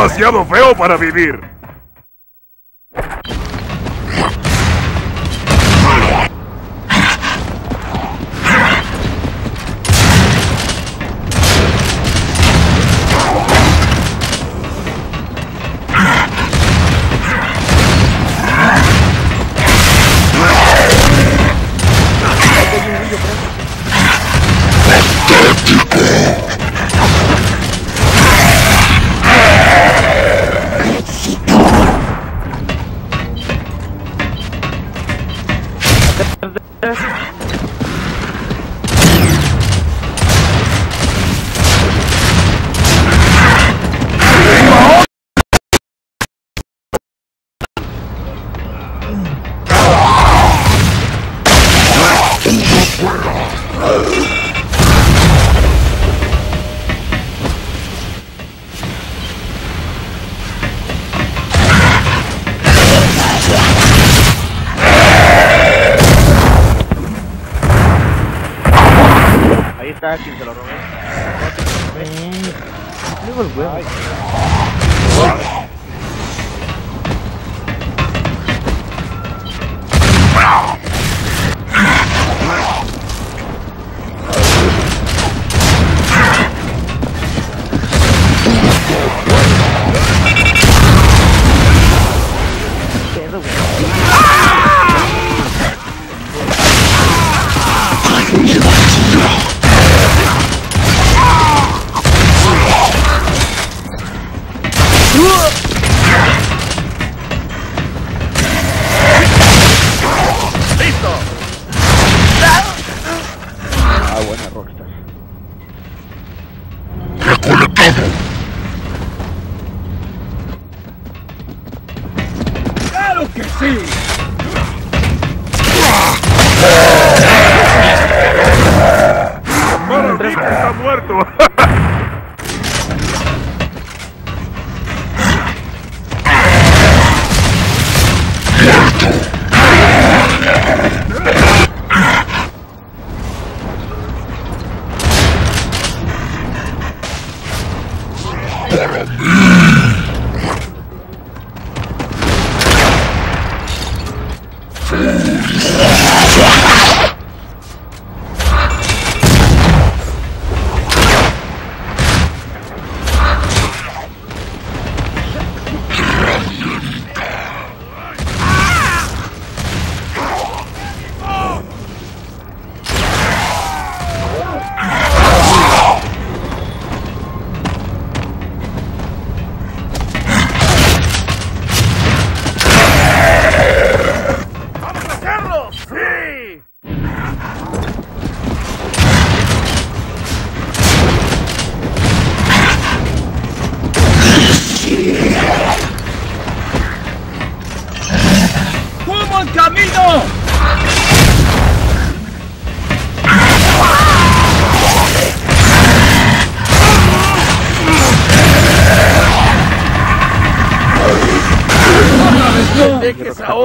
demasiado feo para vivir.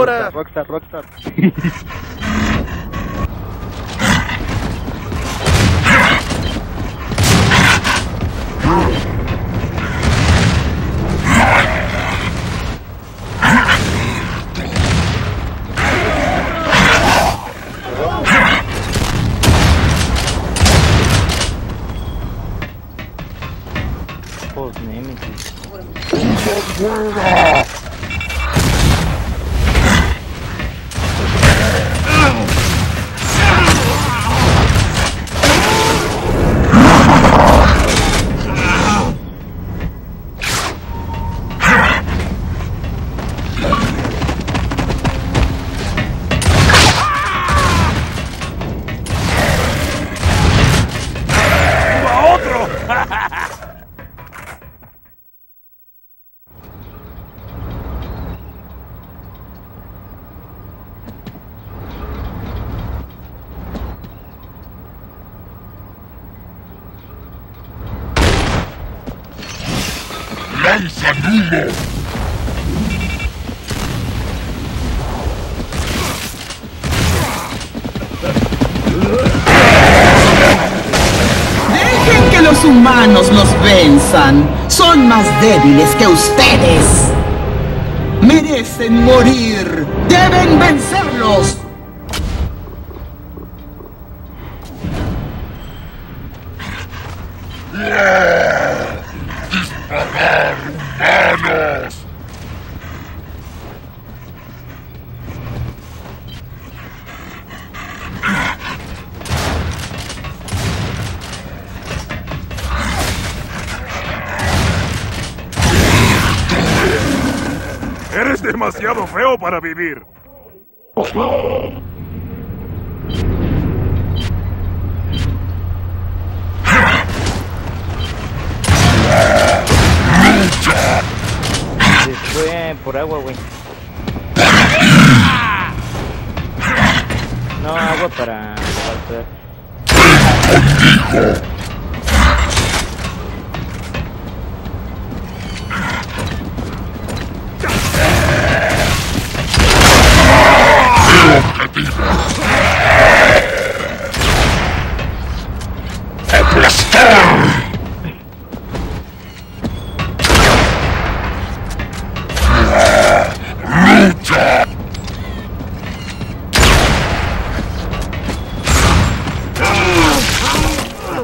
Ура! Рокстар, Рокстар. Поздно, имейте. ¡Lanza nudo! Dejen que los humanos los venzan. Son más débiles que ustedes. Merecen morir. Deben vencerlos. Eres demasiado feo para vivir. Fue por agua, güey. No, agua para... para- ¡Aplastar!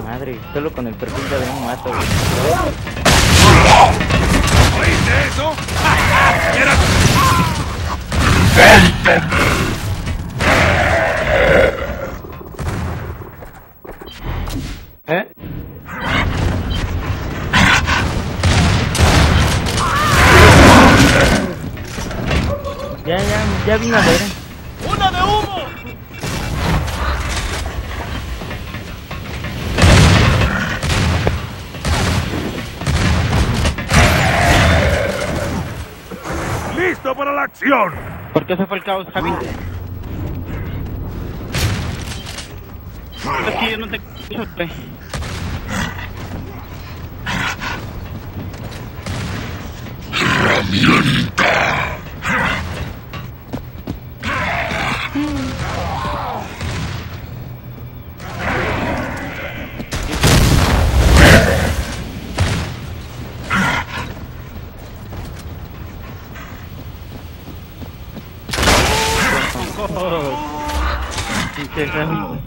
Madre, solo con el perfil de Adrián mato, ya, ya vino a ver. ¡Listo para la acción! ¿Por qué se fue el caos, Javi? Es que yo no te escucho, güey. Pinche Javi.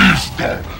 ¡Listo!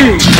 ¡Es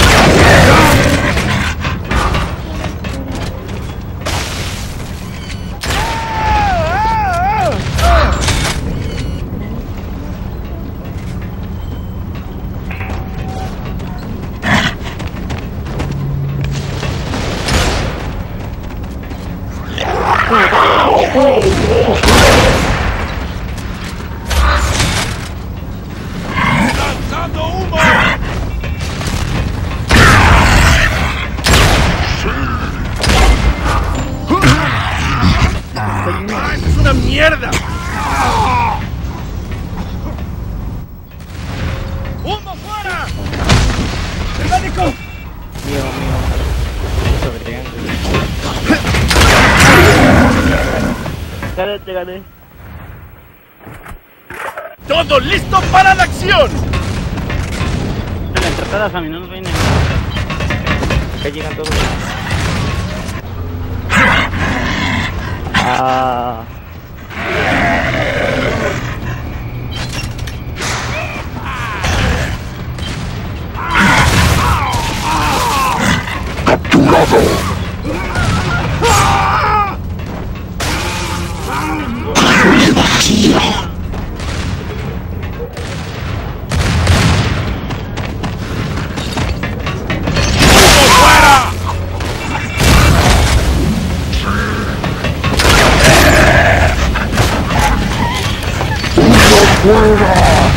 Gané, te gané. ¡Todo listo para la acción! En la entrada, Sammy, no nos vienen. Acá llegan todos. Ah. ¡Claro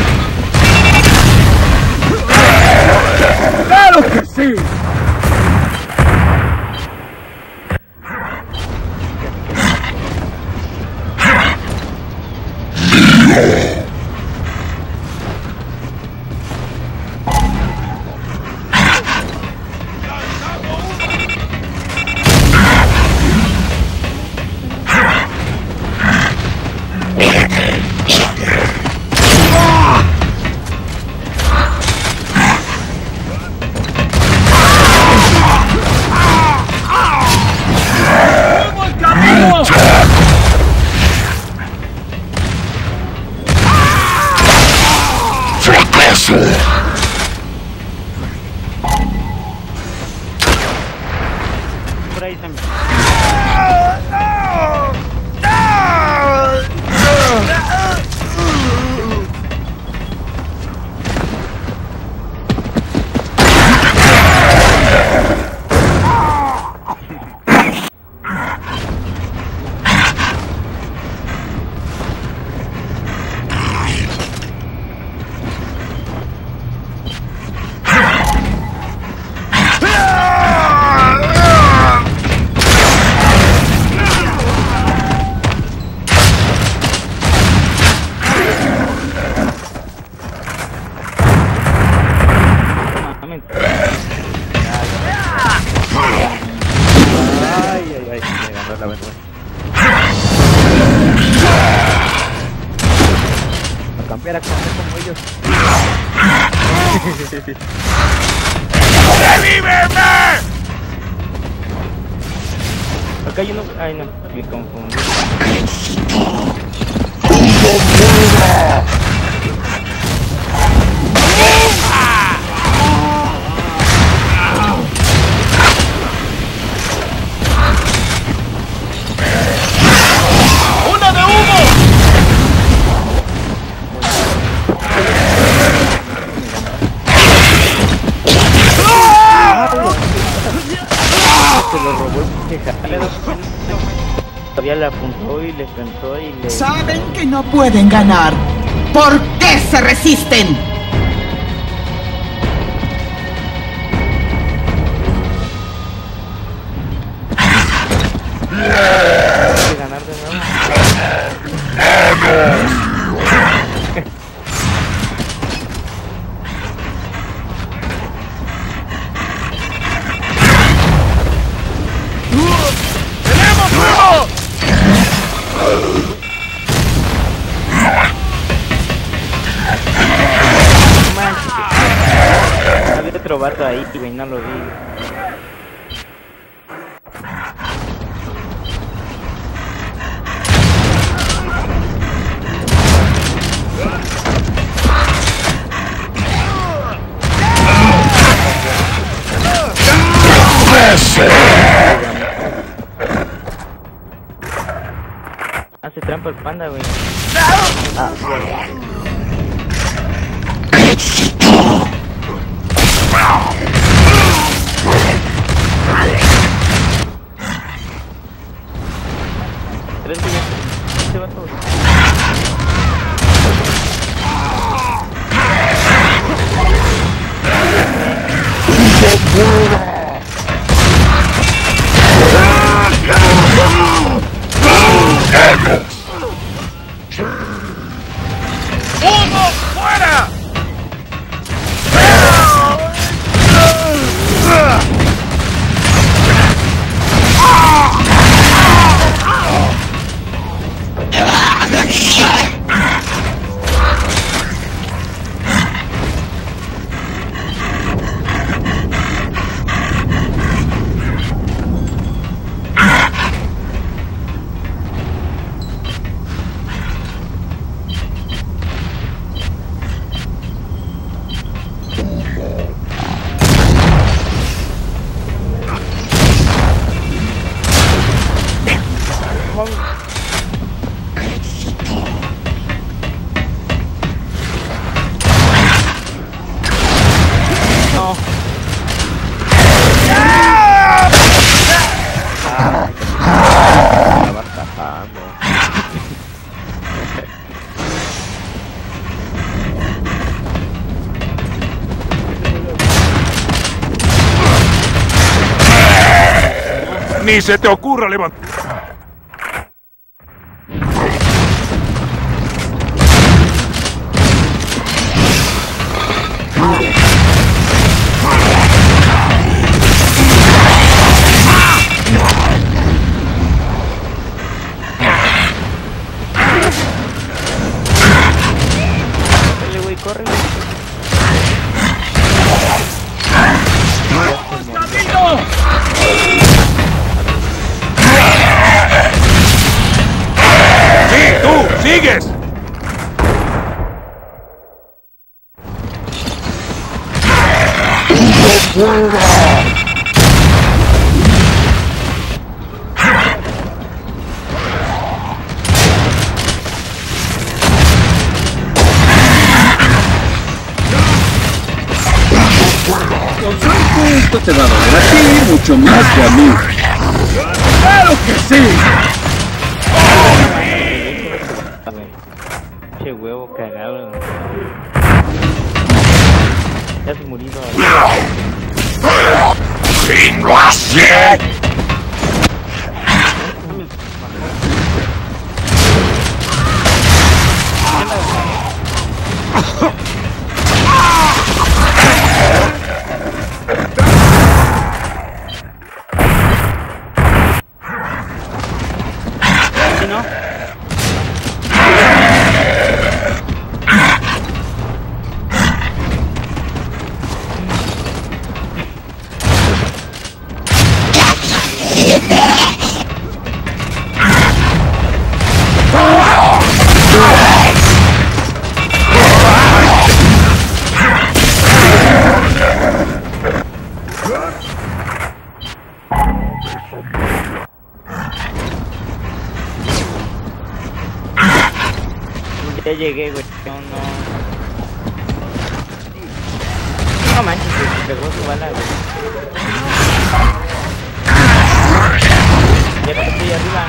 对 Ay, ay, ay. Me la vergüenza. A como ellos. ¡Revíveme! Acá hay uno. Ay, no. Me confundí. ¡Una de Robó el pinche Todavía le apuntó y le cantó y le. Saben que no pueden ganar. ¿Por qué se resisten? Que ganar de nuevo. Güey, no lo vi. Hace trampa el panda, güey. Ni se te ocurra levantar. ¡Sigues! Esto te va a doler a ti mucho más que a mí. ¡Claro que sí! Huevo cagado. güey. Ya se murió. ¡Tengo llegué, güey. No, no. No manches, se pegó su bala, güey. Ya estoy arriba.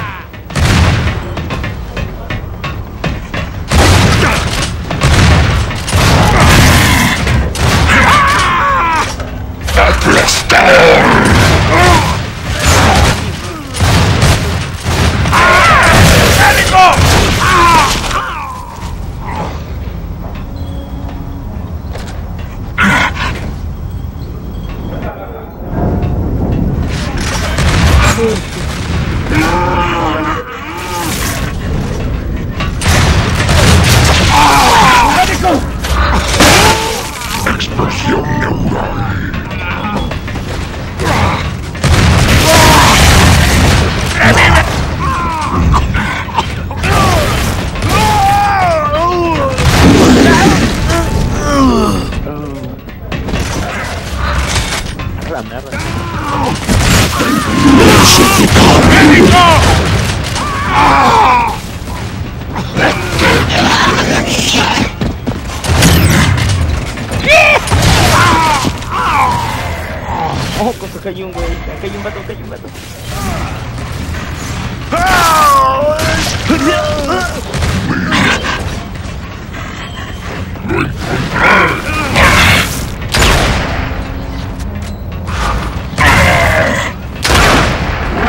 ¡Aplastar!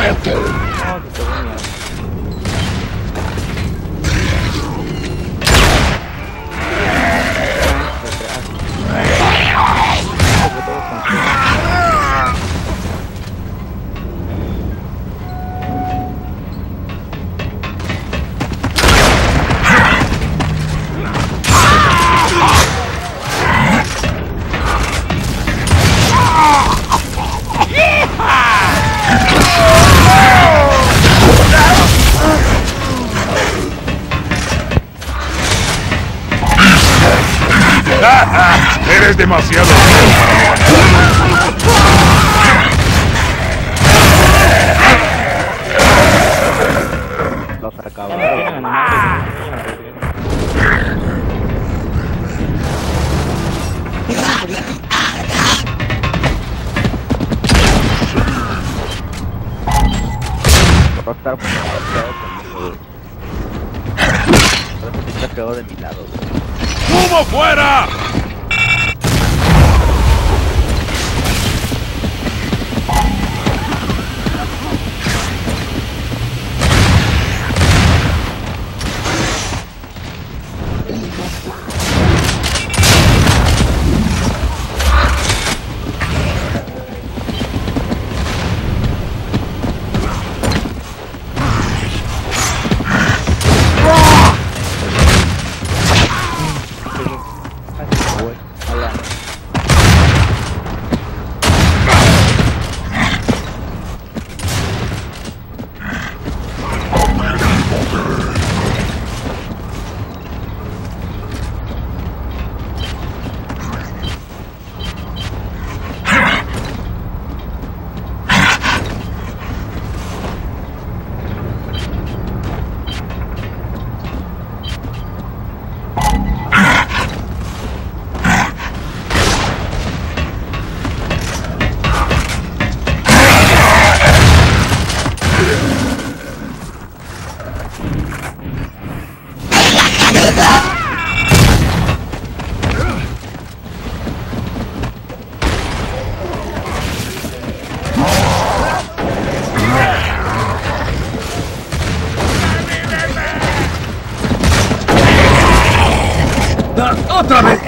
Oh, Thank you. Rockstar fuera!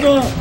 No!